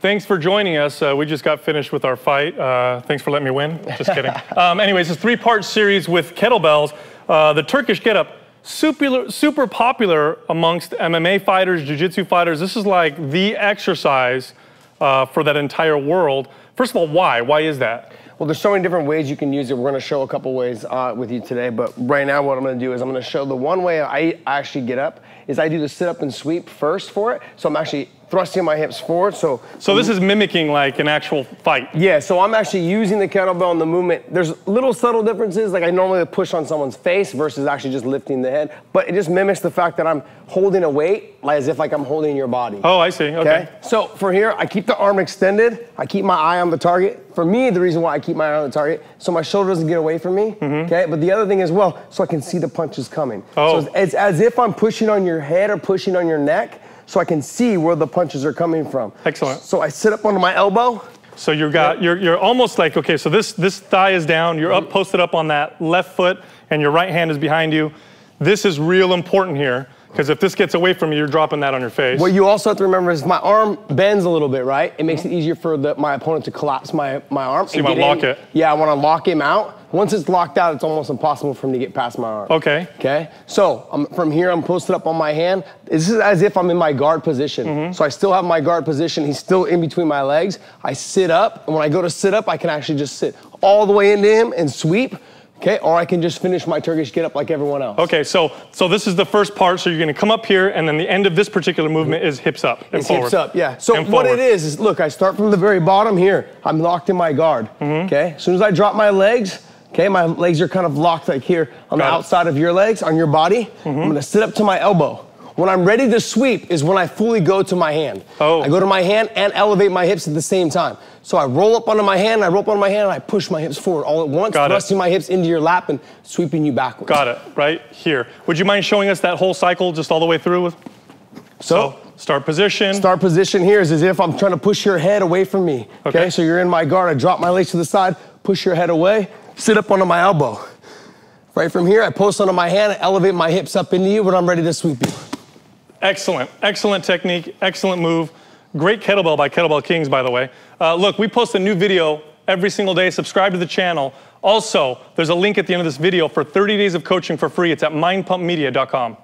Thanks for joining us. Uh, we just got finished with our fight. Uh, thanks for letting me win. Just kidding. um, anyways, this three-part series with kettlebells. Uh, the Turkish get up, super, super popular amongst MMA fighters, jiu-jitsu fighters. This is like the exercise uh, for that entire world. First of all, why? Why is that? Well, there's so many different ways you can use it. We're going to show a couple ways uh, with you today, but right now what I'm going to do is I'm going to show the one way I actually get up is I do the sit up and sweep first for it. So I'm actually thrusting my hips forward. So so this is mimicking like an actual fight. Yeah. So I'm actually using the kettlebell in the movement. There's little subtle differences. Like I normally push on someone's face versus actually just lifting the head, but it just mimics the fact that I'm holding a weight, like as if like I'm holding your body. Oh, I see. Okay. okay? So for here, I keep the arm extended. I keep my eye on the target. For me, the reason why I keep my eye on the target, so my shoulder doesn't get away from me. Mm-hmm. Okay. But the other thing as well, so I can see the punches coming. Oh. So it's, it's as if I'm pushing on your head or pushing on your neck so I can see where the punches are coming from. Excellent. So I sit up onto my elbow. So you've got you're you're almost like okay, so this this thigh is down, you're up posted up on that left foot, and your right hand is behind you. This is real important here. Because if this gets away from you, you're dropping that on your face. What you also have to remember is my arm bends a little bit, right? It makes it easier for the, my opponent to collapse my, my arm. So you want to lock in. it? Yeah, I want to lock him out. Once it's locked out, it's almost impossible for him to get past my arm. Okay. Okay. So um, from here, I'm posted up on my hand. This is as if I'm in my guard position. Mm-hmm. So I still have my guard position. He's still in between my legs. I sit up, and when I go to sit up, I can actually just sit all the way into him and sweep. Okay, or I can just finish my Turkish get up like everyone else. Okay, so so this is the first part. So you're going to come up here, and then the end of this particular movement is hips up and it's forward. hips up, yeah. So what it is is, look, I start from the very bottom here. I'm locked in my guard. Mm-hmm. Okay, as soon as I drop my legs, okay, my legs are kind of locked like here on Got the it. outside of your legs, on your body. Mm-hmm. I'm going to sit up to my elbow. When I'm ready to sweep is when I fully go to my hand. Oh. I go to my hand and elevate my hips at the same time. So I roll up onto my hand, I roll up onto my hand, and I push my hips forward all at once, Got thrusting it. my hips into your lap and sweeping you backwards. Got it, right here. Would you mind showing us that whole cycle just all the way through? So, so start position. Start position here is as if I'm trying to push your head away from me. Okay. okay, so you're in my guard, I drop my legs to the side, push your head away, sit up onto my elbow. Right from here, I post onto my hand, elevate my hips up into you when I'm ready to sweep you. Excellent, excellent technique, excellent move. Great kettlebell by Kettlebell Kings, by the way. Uh, look, we post a new video every single day. Subscribe to the channel. Also, there's a link at the end of this video for 30 days of coaching for free. It's at mindpumpmedia.com.